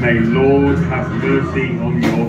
May Lord have mercy on your.